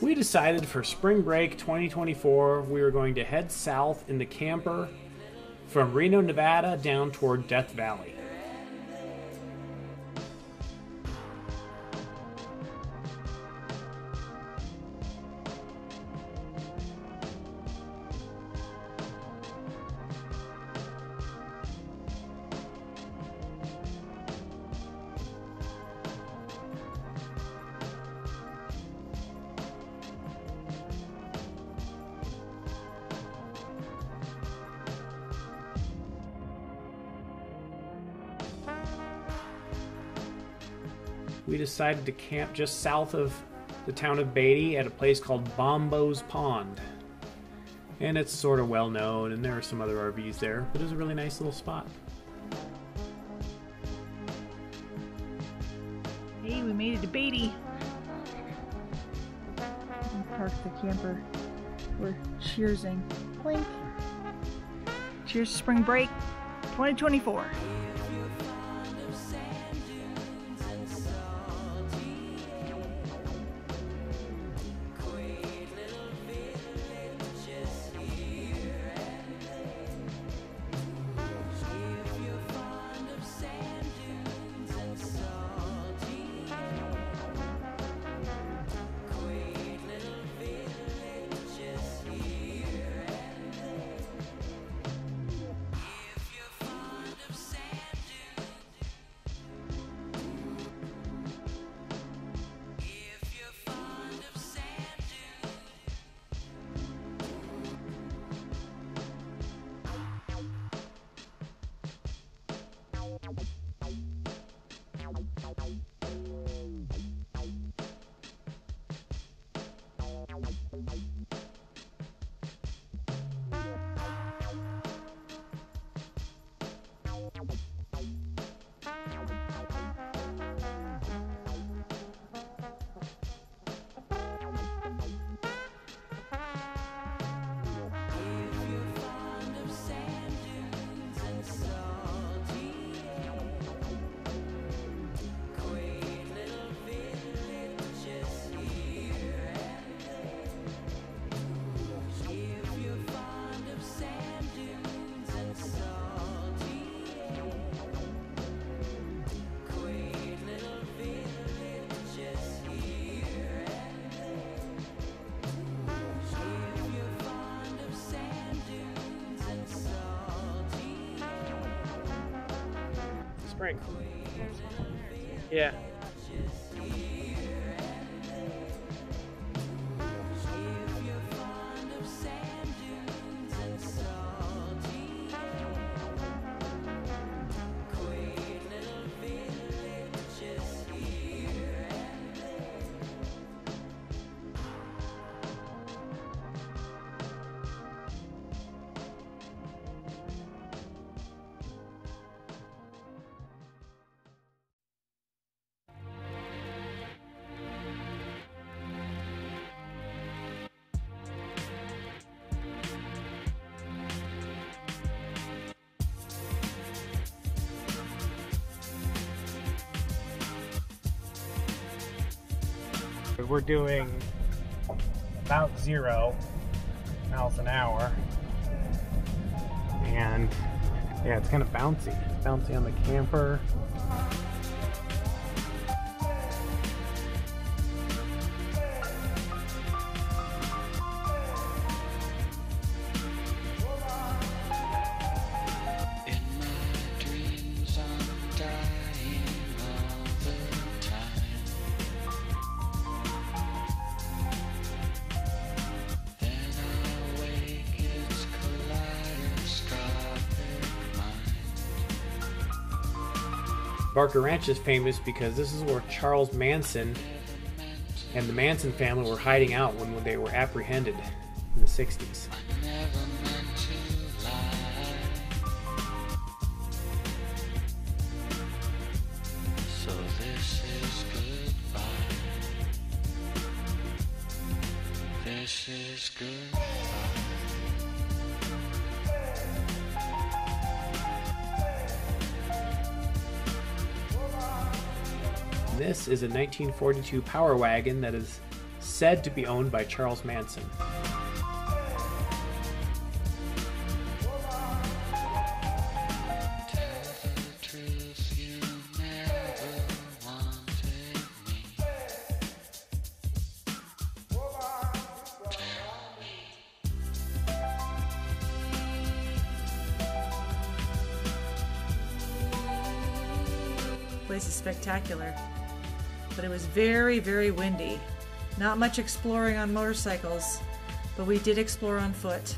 We decided for spring break 2024 we were going to head south in the camper from Reno, Nevada down toward Death Valley. We decided to camp just south of the town of Beatty at a place called Bombo's Pond. And it's sort of well known, and there are some other RVs there, but it was a really nice little spot. Hey, we made it to Beatty. We parked the camper. We're cheersing. Blink. Cheers spring break 2024. Spring. Yeah. We're doing about zero miles an hour. And yeah, it's kind of bouncy. Bouncy on the camper. Barker Ranch is famous because this is where Charles Manson and the Manson family were hiding out when, they were apprehended in the 60s. Never meant to lie. So this is goodbye. This is a 1942 Power Wagon that is said to be owned by Charles Manson. Place is spectacular. But it was very, very windy. Not much exploring on motorcycles, but we did explore on foot.